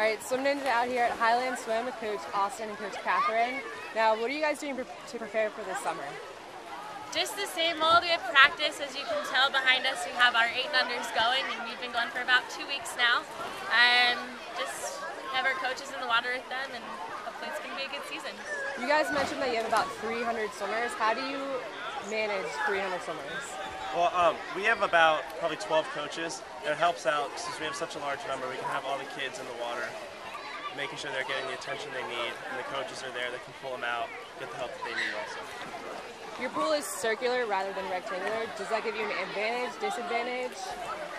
All right, Swim Ninja out here at Highland Swim with Coach Austin and Coach Katherine. Now, what are you guys doing to prepare for this summer? Just the same old. We have practice. As you can tell behind us, we have our eight and unders going, and we've been going for about two weeks now. And just have our coaches in the water with them, and hopefully it's going to be a good season. You guys mentioned that you have about 300 swimmers. How do you manage 300 swimmers? Well, um, we have about probably 12 coaches. and It helps out since we have such a large number. We can have all the kids in the water, making sure they're getting the attention they need, and the coaches are there that can pull them out, get the help that they need also. Your pool is circular rather than rectangular. Does that give you an advantage, disadvantage?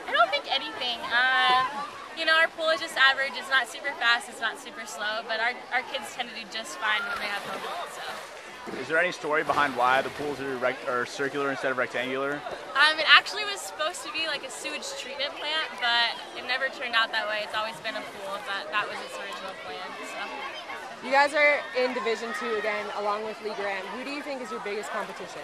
I don't think anything. Um, you know, our pool is just average. It's not super fast. It's not super slow. But our, our kids tend to do just fine when they have home So. Is there any story behind why the pools are, rec- are circular instead of rectangular? Um, it actually was supposed to be like a sewage treatment plant, but it never turned out that way. It's always been a pool, but that was its original plan. So. You guys are in Division Two again, along with Lee Graham. Who do you think is your biggest competition?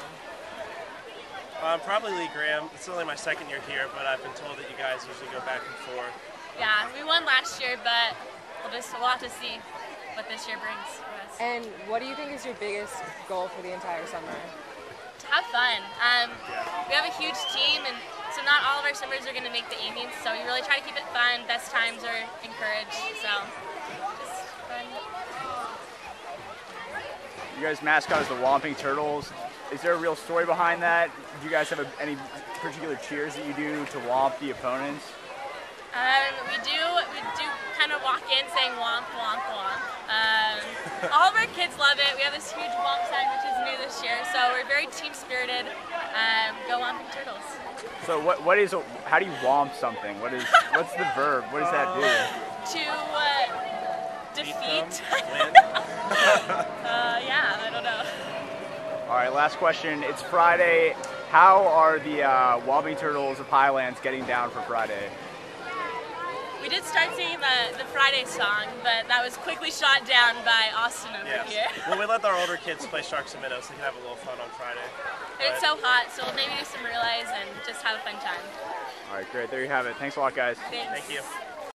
Um, probably Lee Graham. It's only my second year here, but I've been told that you guys usually go back and forth. Yeah, we won last year, but we'll just we'll have to see what this year brings for us. And what do you think is your biggest goal for the entire summer? To have fun. Um, we have a huge team, and so not all of our swimmers are going to make the A meets. So we really try to keep it fun. Best times are encouraged. So just fun. You guys' mascot is the Whomping Turtles. Is there a real story behind that? Do you guys have a, any particular cheers that you do to whomp the opponents? Um, we do kind of walk in saying womp womp womp. Um, all of our kids love it. We have this huge womp sign which is new this year, so we're very team spirited. Um, go Whomping Turtles. So what what is a, how do you whomp something? What is what's the verb? What does that do? To uh, defeat. Win. uh, yeah, I don't know. All right, last question. It's Friday. How are the uh, Whomping Turtles of Highlands getting down for Friday? We did start singing the, the Friday song, but that was quickly shot down by Austin over Yes. here. well, we let our older kids play Sharks and Minnows so they can have a little fun on Friday. And it's so hot, so we'll maybe do some relays and just have a fun time. All right, great. There you have it. Thanks a lot, guys. Thanks. Thank you.